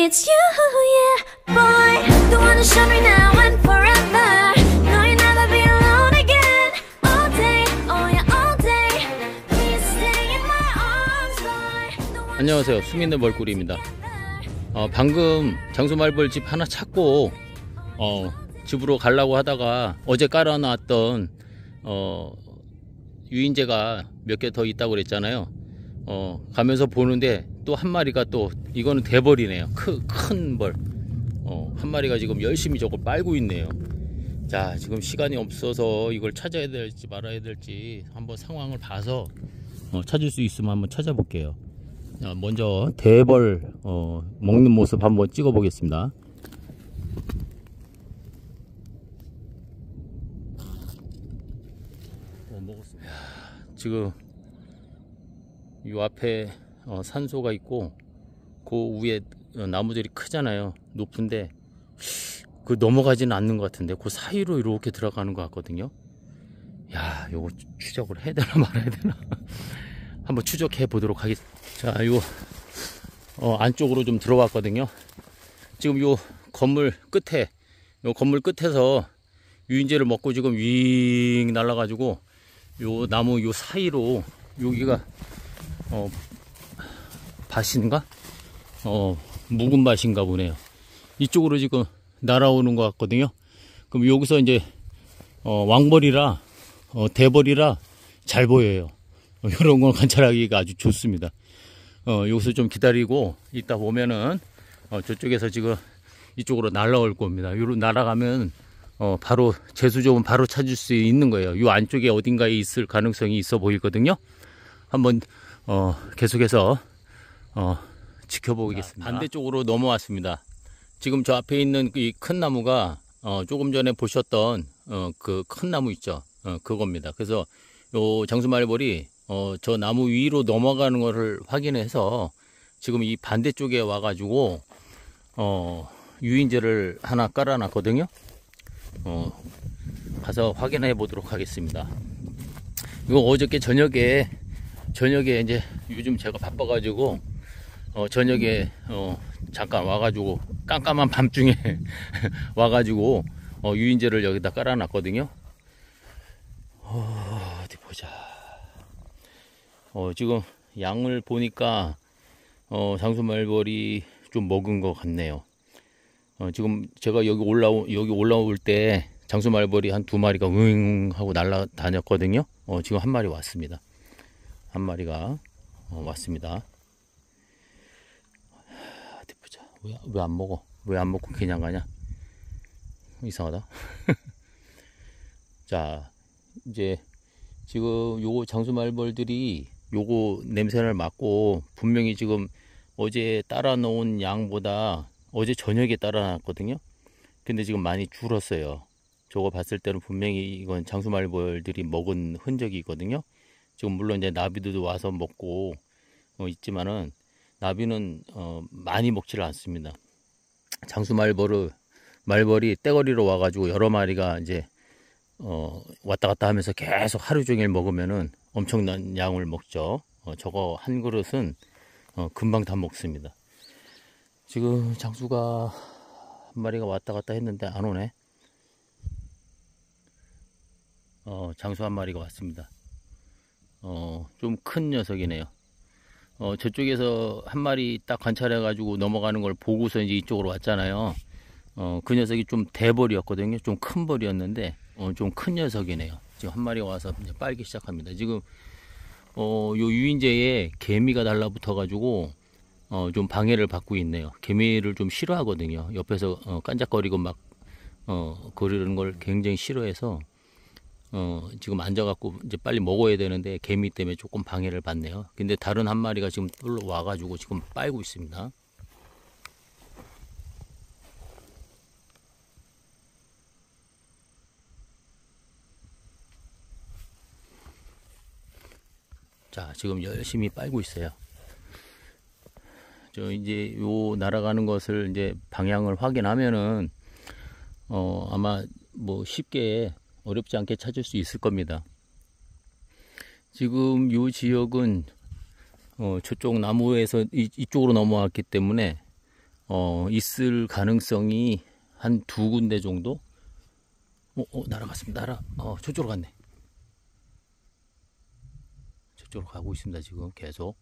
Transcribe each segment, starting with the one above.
It's you, yeah, boy. The one to show me now and forever. No, you'll never be alone again. All day, oh yeah, all day. Please stay in my arms, boy. The one 안녕하세요. 수민의 벌꿀입니다. 어, 방금 장수말벌집 하나 찾고 어, 집으로 가려고 하다가 어제 깔아놨던 어, 유인재가 몇 개 더 있다고 그랬잖아요. 어, 가면서 보는데 또 한 마리가 또 이거는 대벌이네요. 크, 큰 벌. 어, 한 마리가 지금 열심히 저걸 빨고 있네요. 자, 지금 시간이 없어서 이걸 찾아야 될지 말아야 될지 한번 상황을 봐서 어, 찾을 수 있으면 한번 찾아볼게요. 자, 먼저 대벌 어, 먹는 모습 한번 찍어 보겠습니다. 어. 지금 이 앞에 어, 산소가 있고 그 위에 어, 나무들이 크잖아요. 높은데 그 넘어가지는 않는 것 같은데 그 사이로 이렇게 들어가는 것 같거든요. 야, 요거 추적을 해야 되나 말아야 되나? 한번 추적해 보도록 하겠습니다. 자, 요 어, 안쪽으로 좀 들어왔거든요. 지금 요 건물 끝에 요 건물 끝에서 유인제를 먹고 지금 윙 날아가지고 요 나무 요 사이로 여기가 어 밭인가? 어 묵은 밭인가 보네요. 이쪽으로 지금 날아오는 것 같거든요. 그럼 여기서 이제 어 왕벌이라 어 대벌이라 잘 보여요. 어, 이런 걸 관찰하기가 아주 좋습니다. 어, 여기서 좀 기다리고 이따 보면은 어, 저쪽에서 지금 이쪽으로 날아올 겁니다. 요로 날아가면 어, 바로 재수 좋으면 바로 찾을 수 있는 거예요. 요 안쪽에 어딘가에 있을 가능성이 있어 보이거든요. 한번 어, 계속해서 어, 지켜보겠습니다. 반대쪽으로 넘어왔습니다. 지금 저 앞에 있는 이 큰 나무가 어, 조금 전에 보셨던 어, 그 큰 나무 있죠. 어, 그겁니다. 그래서 요 장수말벌이 어, 저 나무 위로 넘어가는 것을 확인해서 지금 이 반대쪽에 와가지고 어, 유인제를 하나 깔아놨거든요. 어, 가서 확인해 보도록 하겠습니다. 이거 어저께 저녁에 저녁에 이제 요즘 제가 바빠가지고 어, 저녁에 어, 잠깐 와가지고 깜깜한 밤중에 와가지고 어, 유인제를 여기다 깔아놨거든요. 어, 어디 보자. 어, 지금 양을 보니까 어, 장수말벌이 좀 먹은 것 같네요. 어, 지금 제가 여기 올라오 여기 올라올 때 장수말벌이 한 두 마리가 응 하고 날아다녔거든요. 어, 지금 한 마리 왔습니다. 한 마리가 어, 왔습니다. 왜 안 먹어? 왜 안 먹고 그냥 가냐? 이상하다. 자, 이제 지금 요거 장수말벌들이 요거 냄새를 맡고 분명히 지금 어제 따라 놓은 양보다 어제 저녁에 따라 놨거든요. 근데 지금 많이 줄었어요. 저거 봤을 때는 분명히 이건 장수말벌들이 먹은 흔적이 있거든요. 지금 물론 이제 나비들도 와서 먹고 어, 있지만은 나비는 어, 많이 먹지를 않습니다. 장수 말벌을 말벌이 떼거리로 와가지고 여러 마리가 이제 어, 왔다 갔다 하면서 계속 하루 종일 먹으면은 엄청난 양을 먹죠. 어, 저거 한 그릇은 어, 금방 다 먹습니다. 지금 장수가 한 마리가 왔다 갔다 했는데 안 오네. 어, 장수 한 마리가 왔습니다. 어, 좀 큰 녀석이네요. 어, 저쪽에서 한 마리 딱 관찰해가지고 넘어가는 걸 보고서 이제 이쪽으로 왔잖아요. 어, 그 녀석이 좀 대벌이었거든요. 좀 큰 벌이었는데, 어, 좀 큰 녀석이네요. 지금 한 마리가 와서 이제 빨기 시작합니다. 지금, 어, 요 유인제에 개미가 달라붙어가지고, 어, 좀 방해를 받고 있네요. 개미를 좀 싫어하거든요. 옆에서, 어, 깐작거리고 막, 어, 그러는 걸 굉장히 싫어해서, 어, 지금 앉아갖고 이제 빨리 먹어야 되는데 개미 때문에 조금 방해를 받네요. 근데 다른 한 마리가 지금 뚫러 와가지고 지금 빨고 있습니다. 자, 지금 열심히 빨고 있어요. 저 이제 요 날아가는 것을 이제 방향을 확인하면은 어 아마 뭐 쉽게 어렵지 않게 찾을 수 있을 겁니다. 지금 요 지역은 어 저쪽 나무에서 이, 이쪽으로 넘어왔기 때문에 어, 있을 가능성이 한 두 군데 정도? 어, 어, 날아갔습니다. 날아, 어, 저쪽으로 갔네. 저쪽으로 가고 있습니다. 지금 계속.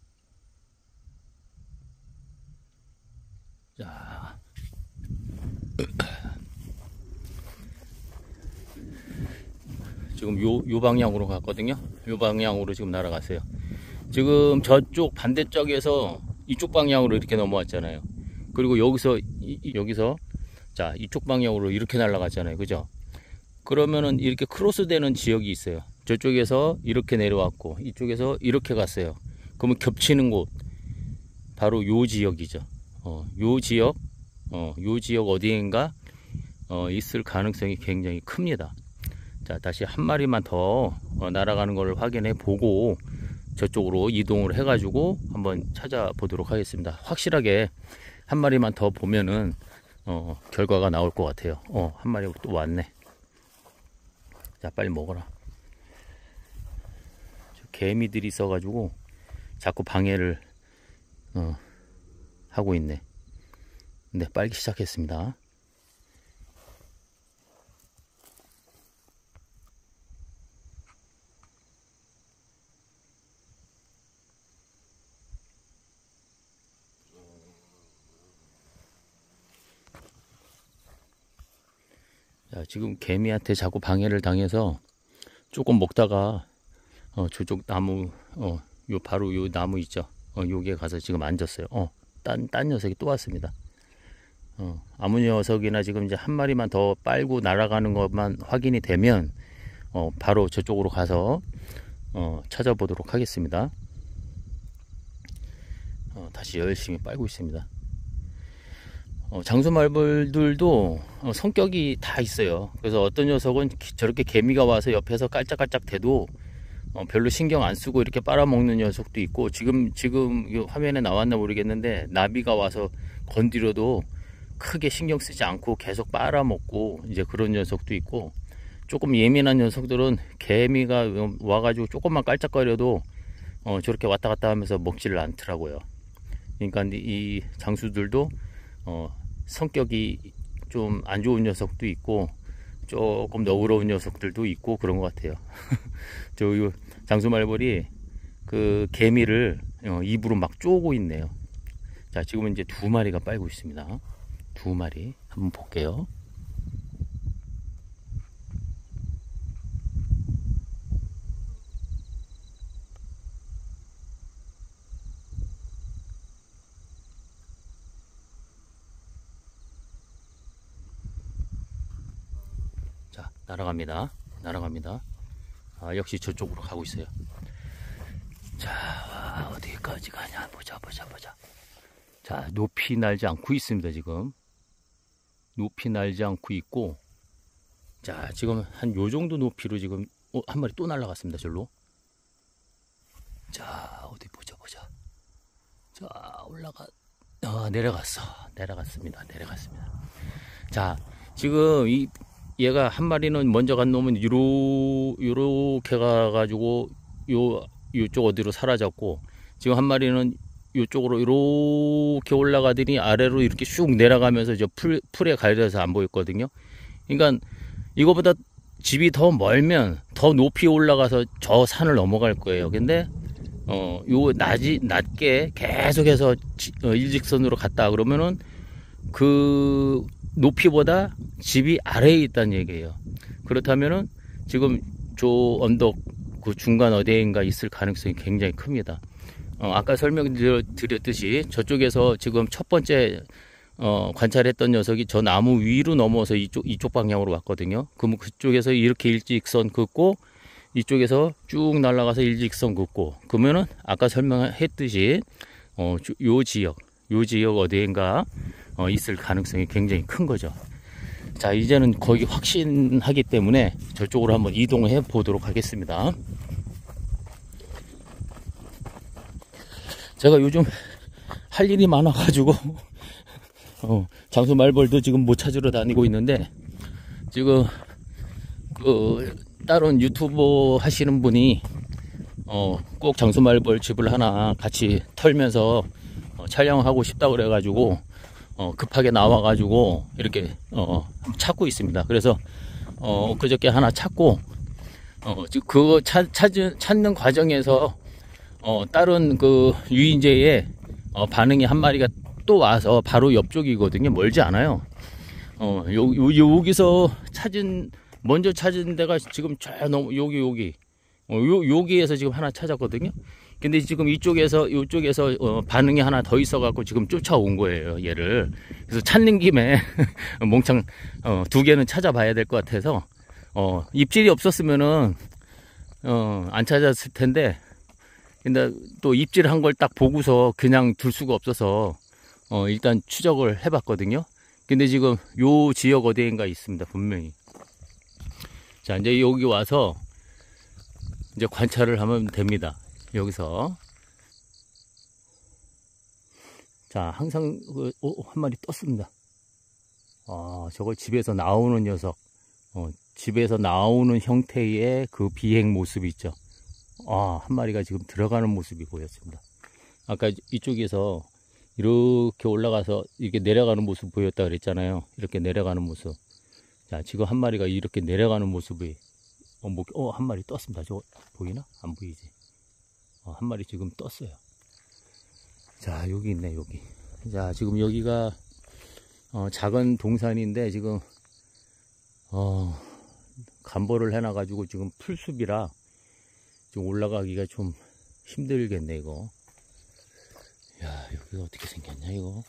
자. 지금 요, 요 방향으로 갔거든요. 요 방향으로 지금 날아갔어요. 지금 저쪽 반대쪽에서 이쪽 방향으로 이렇게 넘어왔잖아요. 그리고 여기서, 이- 이- 여기서, 자, 이쪽 방향으로 이렇게 날아갔잖아요. 그죠? 그러면은 이렇게 크로스 되는 지역이 있어요. 저쪽에서 이렇게 내려왔고, 이쪽에서 이렇게 갔어요. 그러면 겹치는 곳, 바로 요 지역이죠. 어, 요 지역, 어, 요 지역 어디인가, 어, 있을 가능성이 굉장히 큽니다. 자, 다시 한 마리만 더 어, 날아가는 걸 확인해 보고 저쪽으로 이동을 해 가지고 한번 찾아보도록 하겠습니다. 확실하게 한 마리만 더 보면은 어, 결과가 나올 것 같아요. 어, 한 마리 또 왔네. 자, 빨리 먹어라. 저 개미들이 있어 가지고 자꾸 방해를 어, 하고 있네. 네, 빨기 시작했습니다. 자, 지금 개미한테 자꾸 방해를 당해서 조금 먹다가 어, 저쪽 나무 어, 요 바로 요 나무 있죠. 어, 요게 가서 지금 앉았어요. 어, 딴, 딴 녀석이 또 왔습니다. 어, 아무 녀석이나 지금 이제 한 마리만 더 빨고 날아가는 것만 확인이 되면 어, 바로 저쪽으로 가서 어, 찾아보도록 하겠습니다. 어, 다시 열심히 빨고 있습니다. 어, 장수 말벌들도 어, 성격이 다 있어요. 그래서 어떤 녀석은 기- 저렇게 개미가 와서 옆에서 깔짝깔짝 대도 어, 별로 신경 안 쓰고 이렇게 빨아먹는 녀석도 있고 지금 지금 이 화면에 나왔나 모르겠는데 나비가 와서 건드려도 크게 신경 쓰지 않고 계속 빨아먹고 이제 그런 녀석도 있고 조금 예민한 녀석들은 개미가 와가지고 조금만 깔짝거려도 어, 저렇게 왔다 갔다 하면서 먹지를 않더라고요. 그러니까 이 장수들도 어, 성격이 좀 안 좋은 녀석도 있고 조금 너그러운 녀석들도 있고 그런 것 같아요. 저이 장수 말벌이 그 개미를 어, 입으로 막 쪼고 있네요. 자 지금은 이제 두 마리가 빨고 있습니다. 두 마리 한번 볼게요. 자 날아갑니다. 날아갑니다. 아, 역시 저쪽으로 가고 있어요. 자 와, 어디까지 가냐 보자 보자 보자. 자 높이 날지 않고 있습니다 지금. 높이 날지 않고 있고 자 지금 한 요 정도 높이로 지금 어, 한 마리 또 날아갔습니다 절로. 자 어디 보자 보자. 자 올라가 아 내려갔어 내려갔습니다 내려갔습니다. 자 지금 이 얘가 한 마리는 먼저 간 놈은 요로 요렇게 가가지고 요 요쪽 어디로 사라졌고 지금 한 마리는 요쪽으로 이렇게 올라가더니 아래로 이렇게 쑥 내려가면서 저 풀, 풀에 가려서 안 보였거든요. 그러니까 이거보다 집이 더 멀면 더 높이 올라가서 저 산을 넘어갈 거예요. 근데 어, 요 낮이 낮게 계속해서 지- 어, 일직선으로 갔다 그러면은 그 높이보다 집이 아래에 있다는 얘기예요. 그렇다면은 지금 저 언덕 그 중간 어디인가 있을 가능성이 굉장히 큽니다. 어, 아까 설명드렸듯이 저쪽에서 지금 첫 번째 어, 관찰했던 녀석이 저 나무 위로 넘어서 이쪽 이쪽 방향으로 왔거든요. 그러면 그쪽에서 이렇게 일직선 긋고 이쪽에서 쭉 날아가서 일직선 긋고 그러면은 아까 설명했듯이 어, 주- 요 지역 요 지역 어디인가 어, 있을 가능성이 굉장히 큰 거죠. 자, 이제는 거의 확신하기 때문에 저쪽으로 한번 이동해 보도록 하겠습니다. 제가 요즘 할 일이 많아가지고, 어, 장수 말벌도 지금 못 찾으러 다니고 있는데, 지금, 그, 다른 유튜버 하시는 분이, 어, 꼭 장수 말벌 집을 하나 같이 털면서 어, 촬영하고 싶다 그래가지고, 어, 급하게 나와가지고 이렇게 어, 찾고 있습니다. 그래서 어, 그저께 하나 찾고 어, 그거 찾, 찾은, 찾는 과정에서 어, 다른 그 유인제의 어, 반응이 한 마리가 또 와서 바로 옆쪽이거든요. 멀지 않아요. 어, 요, 요, 여기서 찾은, 먼저 찾은 데가 지금 저 너무, 여기, 여기. 어, 요, 여기에서 지금 하나 찾았거든요. 근데 지금 이쪽에서, 이쪽에서, 어, 반응이 하나 더 있어갖고 지금 쫓아온 거예요, 얘를. 그래서 찾는 김에, 몽창, 어, 두 개는 찾아봐야 될 것 같아서, 어, 입질이 없었으면은, 어, 안 찾았을 텐데, 근데 또 입질한 걸 딱 보고서 그냥 둘 수가 없어서, 어, 일단 추적을 해봤거든요. 근데 지금 요 지역 어디인가 있습니다. 분명히. 자, 이제 여기 와서 이제 관찰을 하면 됩니다. 여기서. 자, 항상 그, 오, 한 마리 떴습니다. 아, 저걸 집에서 나오는 녀석. 어, 집에서 나오는 형태의 그 비행 모습이 있죠. 아, 한 마리가 지금 들어가는 모습이 보였습니다. 아까 이쪽에서 이렇게 올라가서 이렇게 내려가는 모습 보였다 그랬잖아요. 이렇게 내려가는 모습. 자, 지금 한 마리가 이렇게 내려가는 모습이 어, 뭐, 어, 한 마리 떴습니다. 저거 보이나? 안 보이지? 어, 한 마리 지금 떴어요. 자, 여기 있네, 여기. 자, 지금 여기가 어, 작은 동산인데 지금 어, 간보를 해놔가지고 지금 풀숲이라 좀 올라가기가 좀 힘들겠네, 이거. 야, 여기가 어떻게 생겼냐, 이거.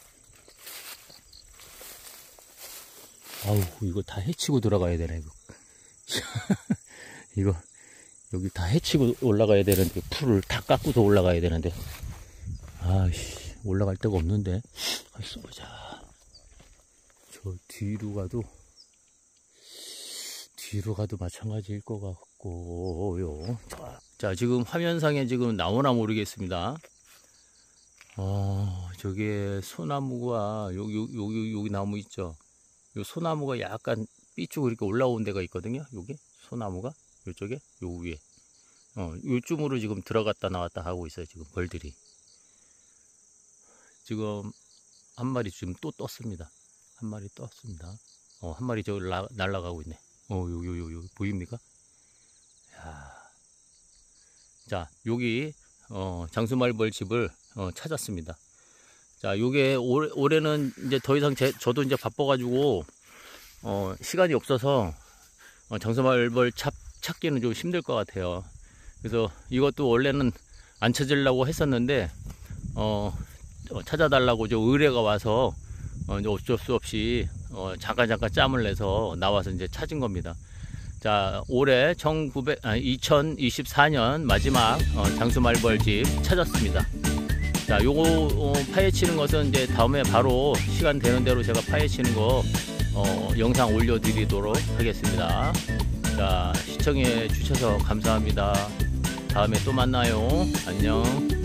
아우, 이거 다 해치고 들어가야 되네, 이거. 이거, 여기 다 해치고 올라가야 되는데, 풀을 다 깎고서 올라가야 되는데. 아이씨, 올라갈 데가 없는데. 아, 써보자. 저 뒤로 가도, 뒤로 가도 마찬가지일 것 같고요. 자, 자, 지금 화면상에 지금 나오나 모르겠습니다. 어, 저게 소나무가 여기 여기 여기 나무 있죠. 요 소나무가 약간 삐쭉 이렇게 올라온 데가 있거든요. 여기 소나무가 요쪽에 요 위에 어 요쯤으로 지금 들어갔다 나왔다 하고 있어요. 지금 벌들이 지금 한 마리 지금 또 떴습니다. 한 마리 떴습니다. 어 한 마리 저 날아가고 있네. 어요 요 요 요 보입니까? 야. 자 여기 어 장수말벌 집을 어, 찾았습니다. 자, 요게 올해, 올해는 이제 더 이상 제, 저도 이제 바빠가지고 어, 시간이 없어서 어, 장수말벌 찾, 찾기는 좀 힘들 것 같아요. 그래서 이것도 원래는 안 찾으려고 했었는데 어, 어, 찾아달라고 저 의뢰가 와서 어, 어쩔 수 없이 어, 잠깐 잠깐 짬을 내서 나와서 이제 찾은 겁니다. 자, 올해 1900, 아, 2024년 마지막 어, 장수말벌집 찾았습니다. 자, 요거 어, 파헤치는 것은 이제 다음에 바로 시간 되는 대로 제가 파헤치는 거 어, 영상 올려드리도록 하겠습니다. 자, 시청해 주셔서 감사합니다. 다음에 또 만나요. 안녕.